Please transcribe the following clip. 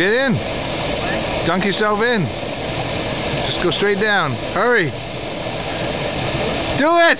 Get in. Dunk yourself in. Just go straight down. Hurry. Do it!